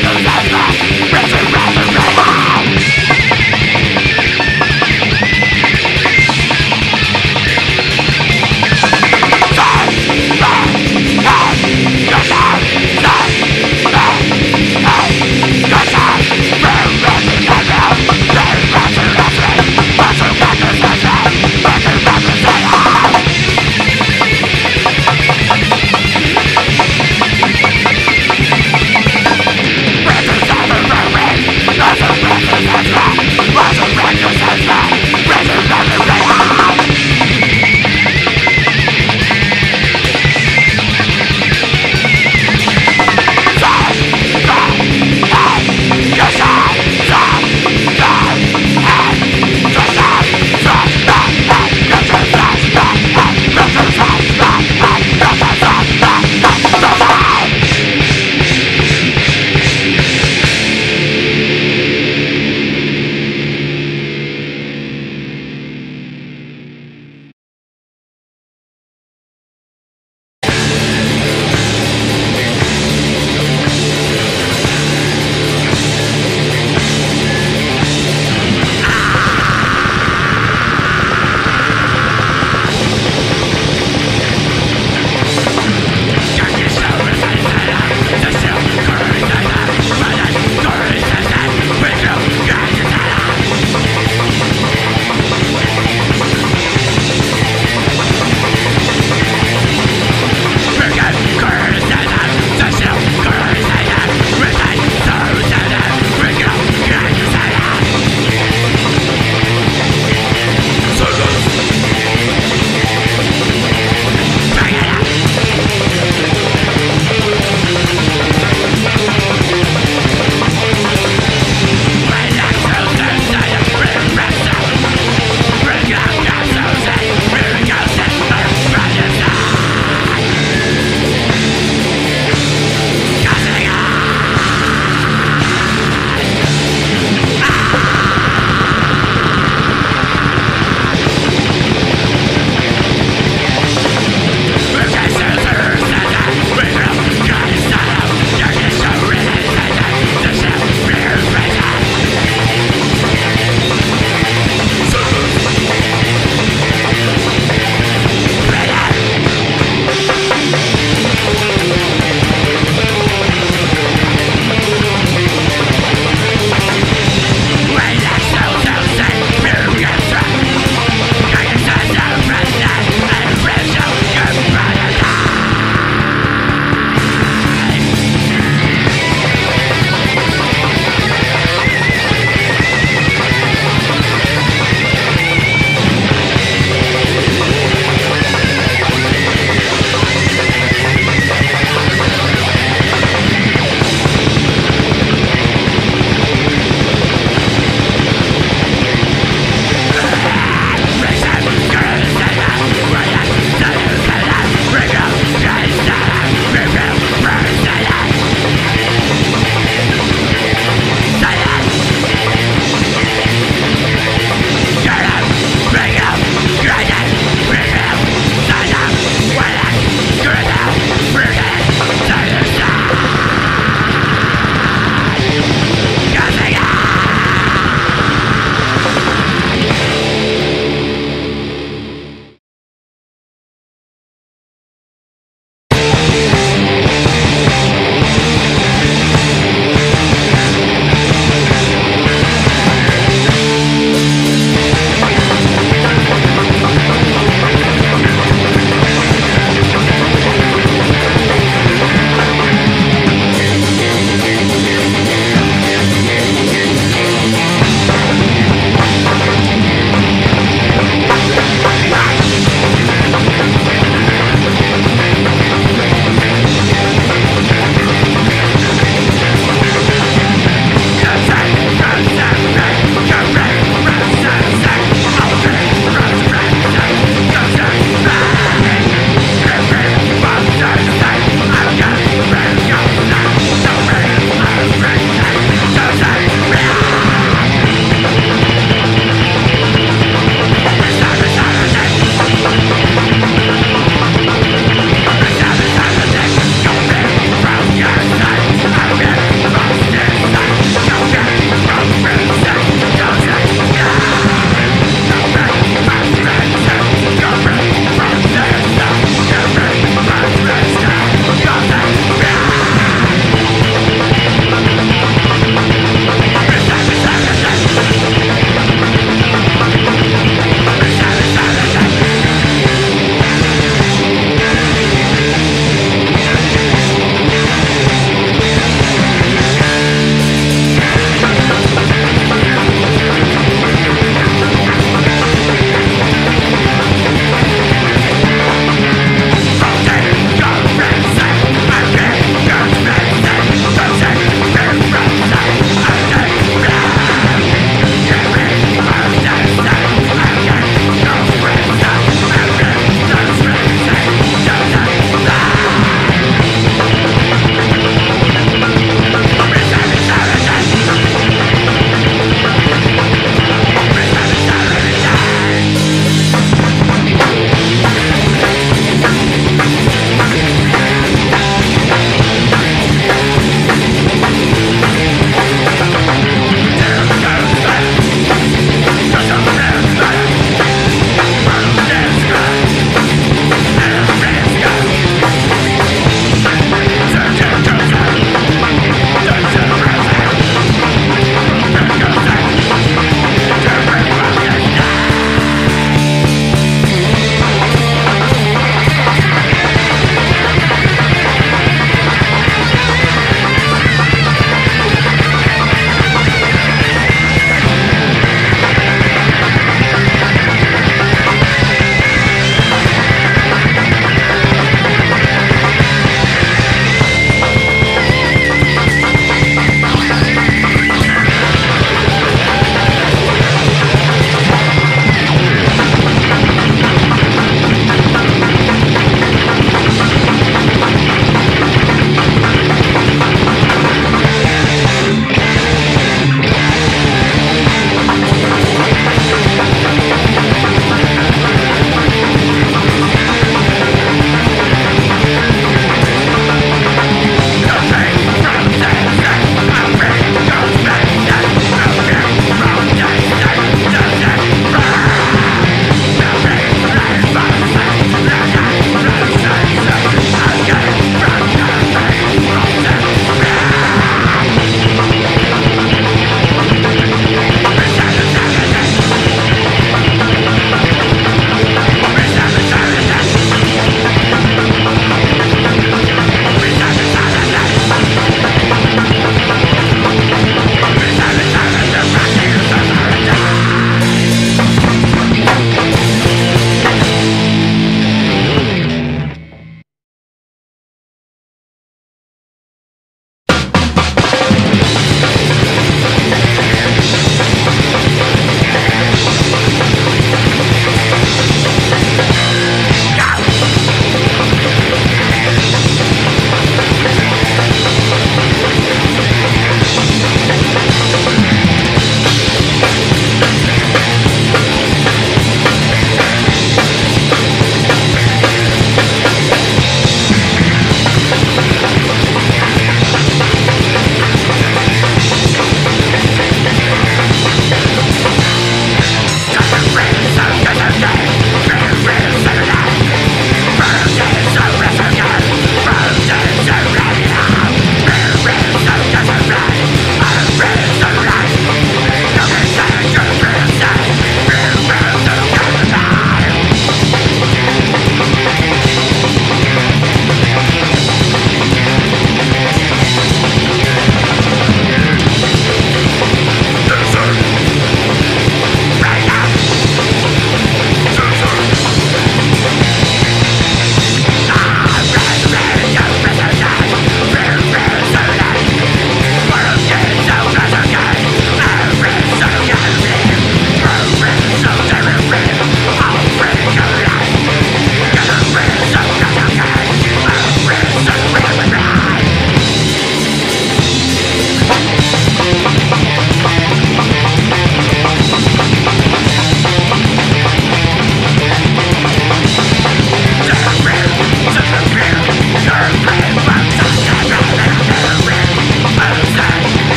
Never